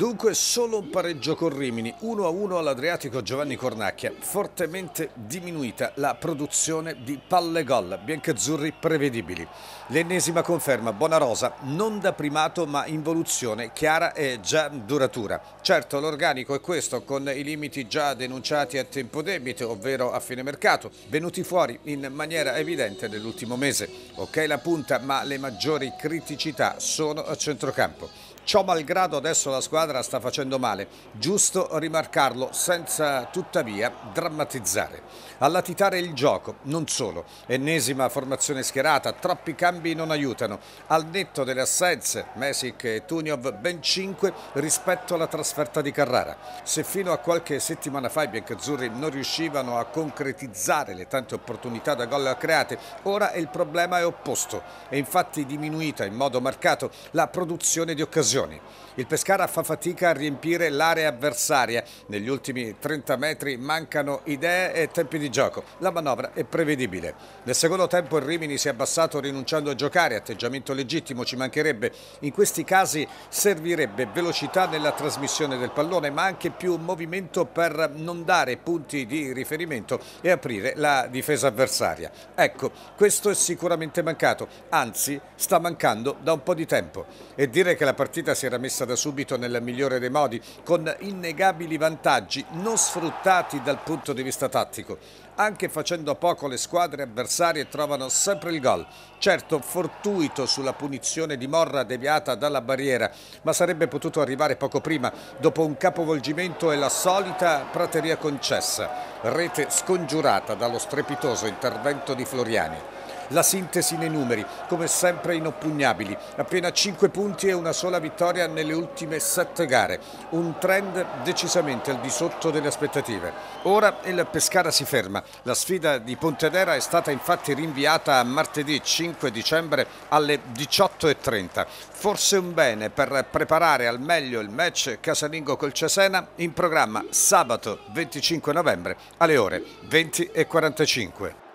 Dunque solo un pareggio con Rimini, 1-1 all'Adriatico Giovanni Cornacchia, fortemente diminuita la produzione di palle gol, biancazzurri prevedibili. L'ennesima conferma, buona rosa, non da primato ma involuzione chiara e già duratura. Certo l'organico è questo, con i limiti già denunciati a tempo debito, ovvero a fine mercato, venuti fuori in maniera evidente nell'ultimo mese. Ok la punta, ma le maggiori criticità sono a centrocampo. Ciò malgrado adesso la squadra sta facendo male, giusto rimarcarlo senza tuttavia drammatizzare. A latitare il gioco, non solo, ennesima formazione schierata, troppi cambi non aiutano. Al netto delle assenze, Mesic e Tuniov ben 5 rispetto alla trasferta di Carrara. Se fino a qualche settimana fa i biancazzurri non riuscivano a concretizzare le tante opportunità da gol create, ora il problema è opposto. È infatti diminuita in modo marcato la produzione di occasioni occasioni. Il Pescara fa fatica a riempire l'area avversaria. Negli ultimi 30 metri mancano idee e tempi di gioco. La manovra è prevedibile. Nel secondo tempo il Rimini si è abbassato rinunciando a giocare, atteggiamento legittimo ci mancherebbe. In questi casi servirebbe velocità nella trasmissione del pallone, ma anche più movimento per non dare punti di riferimento e aprire la difesa avversaria. Ecco, questo è sicuramente mancato, anzi sta mancando da un po' di tempo. E dire che la partita si era messa da subito nel migliore dei modi, con innegabili vantaggi non sfruttati dal punto di vista tattico. Anche facendo poco le squadre avversarie trovano sempre il gol. Certo, fortuito sulla punizione di Morra deviata dalla barriera, ma sarebbe potuto arrivare poco prima, dopo un capovolgimento e la solita prateria concessa. Rete scongiurata dallo strepitoso intervento di Floriani la sintesi nei numeri, come sempre inoppugnabili, appena 5 punti e una sola vittoria nelle ultime 7 gare, un trend decisamente al di sotto delle aspettative. Ora il Pescara si ferma, la sfida di Pontedera è stata infatti rinviata a martedì 5 dicembre alle 18.30, forse un bene per preparare al meglio il match casalingo col Cesena in programma sabato 25 novembre alle ore 20.45.